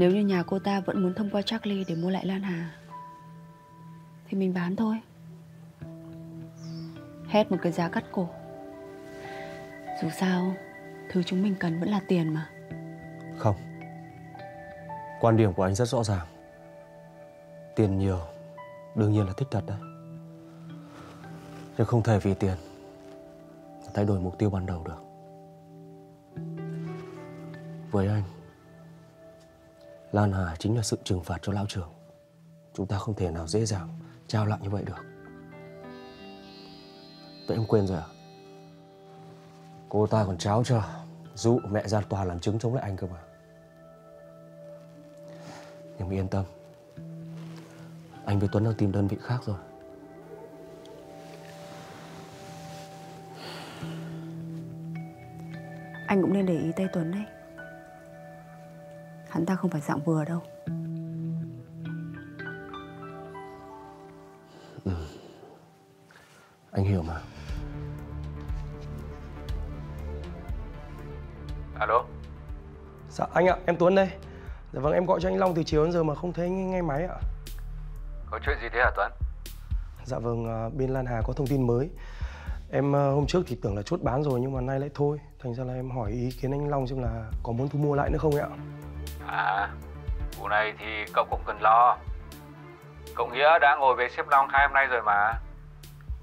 Nếu như nhà cô ta vẫn muốn thông qua Charlie để mua lại Lan Hà, Thì mình bán thôi. Hết một cái giá cắt cổ. Dù sao, Thứ chúng mình cần vẫn là tiền mà. Không. Quan điểm của anh rất rõ ràng. Tiền nhiều, Đương nhiên là thích thật đấy. Nhưng không thể vì tiền Thay đổi mục tiêu ban đầu được. Với anh Lan Hà chính là sự trừng phạt cho lão trưởng Chúng ta không thể nào dễ dàng Trao lại như vậy được. Vậy em quên rồi à? Cô ta còn cháo chờ Dụ mẹ ra tòa làm chứng chống lại anh cơ mà. Nhưng mà yên tâm. Anh với Tuấn đang tìm đơn vị khác rồi. Anh cũng nên để ý Tây Tuấn đấy. Hắn ta không phải dạng vừa đâu Anh hiểu mà Alo Dạ anh ạ, em Tuấn đây. Dạ vâng, em gọi cho anh Long từ chiều đến giờ mà không thấy anh nghe máy ạ. Có chuyện gì thế hả Tuấn Dạ vâng, à, bên Lan Hà có thông tin mới. Em à, hôm trước thì tưởng là chốt bán rồi nhưng mà nay lại thôi. Thành ra là em hỏi ý kiến anh Long xem là có muốn thu mua lại nữa không ạ? À Vụ này thì cậu cũng cần lo. Cậu Nghĩa đã ngồi về xếp long hai hôm nay rồi mà.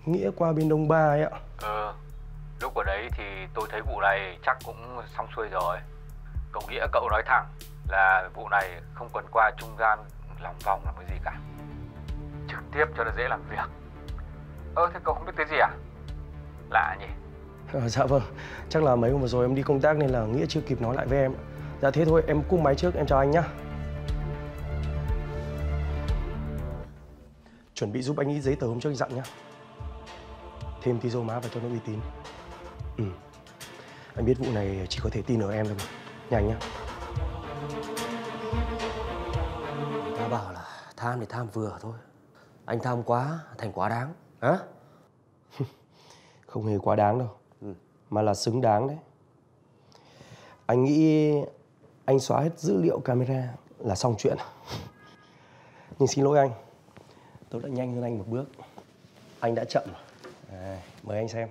Nghĩa qua bên Đông Ba ấy ạ. Ừ Lúc ở đấy thì tôi thấy vụ này chắc cũng xong xuôi rồi. Cậu Nghĩa cậu nói thẳng là vụ này không cần qua trung gian lòng vòng làm cái gì cả. Trực tiếp cho nó dễ làm việc. Ơ thế cậu không biết cái gì à? Lạ nhỉ. À, dạ vâng, chắc là mấy hôm vừa rồi em đi công tác nên là Nghĩa chưa kịp nói lại với em. Dạ thế thôi, em cúp máy trước, em chào anh nhá. Chuẩn bị giúp anh ít giấy tờ hôm trước anh dặn nhá. Thêm tí dâu má vào cho nó uy tín. Ừ. Anh biết vụ này chỉ có thể tin ở em thôi mà. Nha anh nhá. Ta bảo là tham thì tham vừa thôi Anh tham quá thành quá đáng Hả? Không hề quá đáng đâu Mà là xứng đáng đấy Anh nghĩ anh xóa hết dữ liệu camera là xong chuyện. Nhưng xin lỗi anh. Tôi đã nhanh hơn anh một bước. Anh đã chậm. À, Mời anh xem.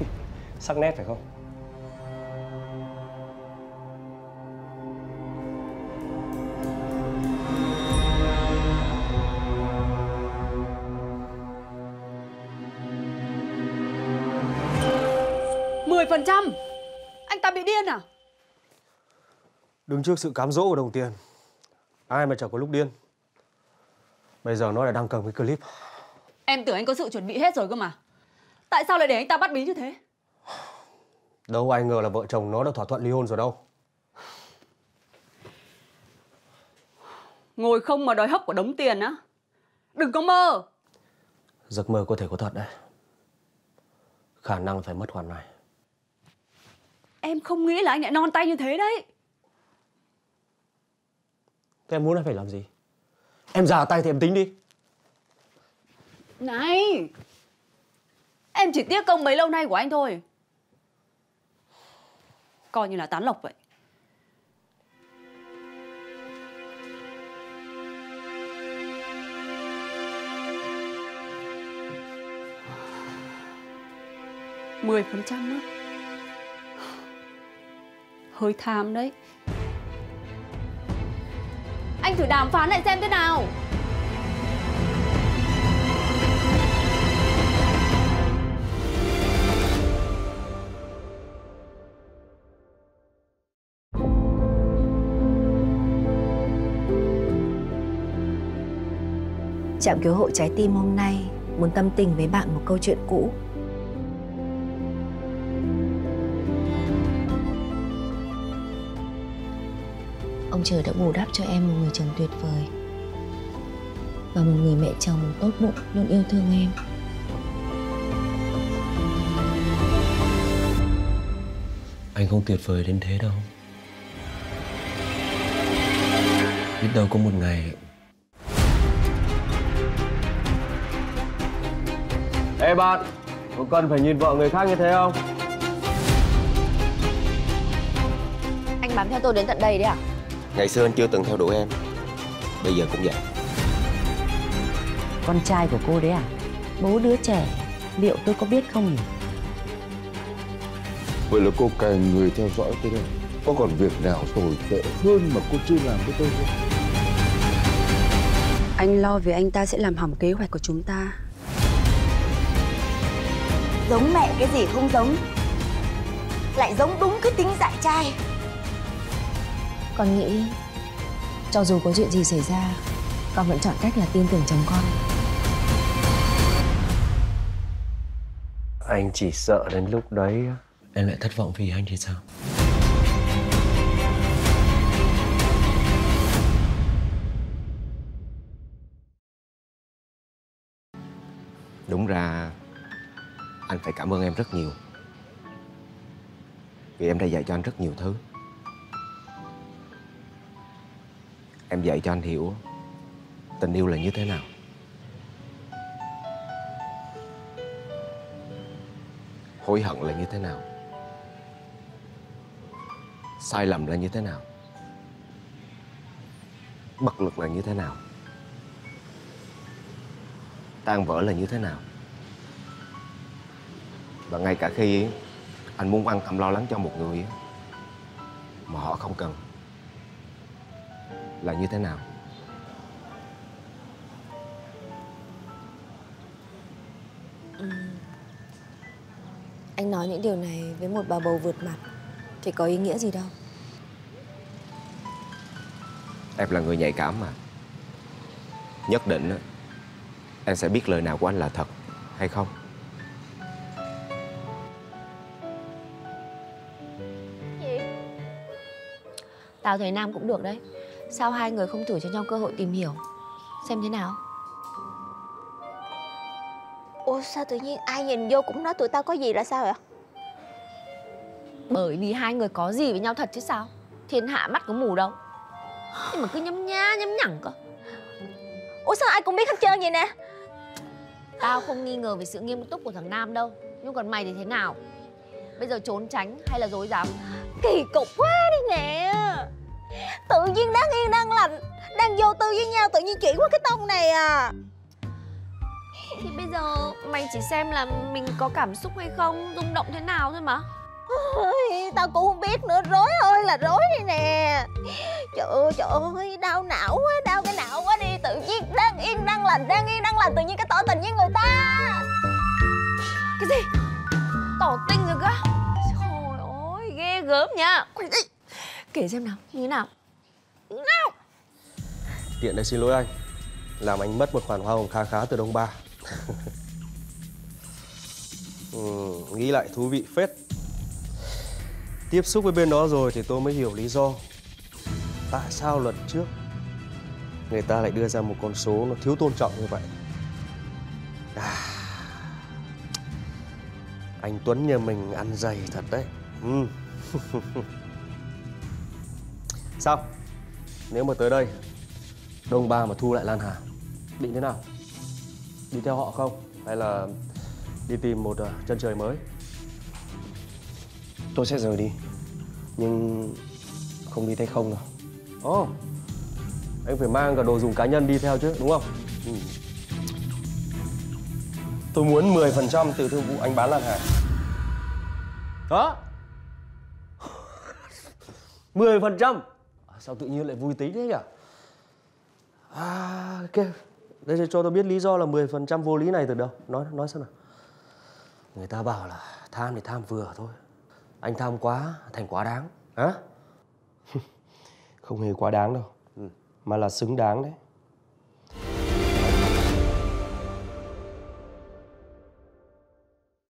Sắc nét phải không? Mười phần trăm. Anh ta bị điên à? Đứng trước sự cám dỗ của đồng tiền Ai mà chẳng có lúc điên. Bây giờ nó lại đăng cầm cái clip. Em tưởng anh có sự chuẩn bị hết rồi cơ mà. Tại sao lại để anh ta bắt bí như thế? Đâu ai ngờ là vợ chồng nó đã thỏa thuận ly hôn rồi đâu. Ngồi không mà đòi hấp của đống tiền á. Đừng có mơ. Giấc mơ có thể có thật đấy. Khả năng phải mất khoản này Em không nghĩ là anh lại non tay như thế đấy. Thế em muốn em phải làm gì? Em già tay thì em tính đi. Này Em chỉ tiếc công bấy lâu nay của anh thôi. Coi như là tán lộc vậy. Mười phần trăm á Hơi tham đấy Anh thử đàm phán lại xem thế nào Trạm cứu hộ trái tim hôm nay muốn tâm tình với bạn một câu chuyện cũ. Ông trời đã bù đắp cho em một người chồng tuyệt vời. Và một người mẹ chồng tốt bụng luôn yêu thương em. Anh không tuyệt vời đến thế đâu. Biết đâu có một ngày Ê bạn Có cần phải nhìn vợ người khác như thế không? Bám theo tôi đến tận đây đấy à Ngày xưa anh chưa từng theo đuổi em Bây giờ cũng vậy Con trai của cô đấy à? Bố đứa trẻ, liệu tôi có biết không nhỉ? Vậy là cô cài người theo dõi tôi đây Có còn việc nào tồi tệ hơn mà cô chưa làm với tôi không? Anh lo vì anh ta sẽ làm hỏng kế hoạch của chúng ta Giống mẹ cái gì không giống Lại giống đúng cái tính dại trai Con nghĩ cho dù có chuyện gì xảy ra Con vẫn chọn cách là tin tưởng chồng con. Anh chỉ sợ đến lúc đấy Em lại thất vọng vì anh thì sao? Đúng ra Anh phải cảm ơn em rất nhiều. Vì em đã dạy cho anh rất nhiều thứ Em dạy cho anh hiểu Tình yêu là như thế nào? Hối hận là như thế nào? Sai lầm là như thế nào? Bất lực là như thế nào? Tan vỡ là như thế nào? Và ngay cả khi anh muốn quan tâm lo lắng cho một người Mà họ không cần. Là như thế nào? Anh nói những điều này với một bà bầu vượt mặt Thì có ý nghĩa gì đâu. Em là người nhạy cảm mà. Nhất định á, Em sẽ biết lời nào của anh là thật Hay không? Tao thấy Nam cũng được đấy Sao hai người không thử cho nhau cơ hội tìm hiểu? Xem thế nào? Ủa sao tự nhiên ai nhìn vô cũng nói tụi tao có gì là sao vậy? Bởi vì hai người có gì với nhau thật chứ sao? Thiên hạ mắt có mù đâu. Nhưng mà cứ nhấm nhá nhấm nhẳng cơ. Ủa sao ai cũng biết hết trơn vậy nè? Tao không nghi ngờ về sự nghiêm túc của thằng Nam đâu. Nhưng còn mày thì thế nào? Bây giờ trốn tránh hay là dối dám? Kỳ cục quá đi nè Tự nhiên đang yên đang lành Đang vô tư với nhau tự nhiên chuyển qua cái tông này à. Thì bây giờ mày chỉ xem là mình có cảm xúc hay không rung động thế nào thôi mà. Ôi, Tao cũng không biết nữa Rối ơi là rối đi nè. Trời ơi trời ơi Đau não quá Đau cái não quá đi. Tự nhiên đang yên đang lành Đang yên đang lành Tự nhiên cái tỏ tình với người ta. Cái gì? Tỏ tình rồi cơ Trời ơi ghê gớm nha Kể xem nào như thế nào? Tiện đây xin lỗi anh Làm anh mất một khoản hoa hồng khá khá từ đông ba. Ừ, Nghĩ lại thú vị phết. Tiếp xúc với bên đó rồi thì tôi mới hiểu lý do. Tại sao lần trước Người ta lại đưa ra một con số nó thiếu tôn trọng như vậy? À, Anh Tuấn nhà mình ăn dày thật đấy. Ừ. Sao? Nếu mà tới đây Đông Ba mà thu lại Lan Hà Định thế nào? Đi theo họ không? Hay là đi tìm một uh, chân trời mới? Tôi sẽ rời đi Nhưng không đi tay không đâu Ồ oh, Anh phải mang cả đồ dùng cá nhân đi theo chứ, đúng không? Ừ. Tôi muốn 10% từ thương vụ anh bán Lan Hà Đó 10% à, Sao tự nhiên lại vui tính thế nhỉ? À, ok. Đây cho tôi biết lý do là 10% vô lý này từ đâu. Nói nói xem nào. Người ta bảo là tham thì tham vừa thôi. Anh tham quá thành quá đáng. Hả? Không hề quá đáng đâu. Mà là xứng đáng đấy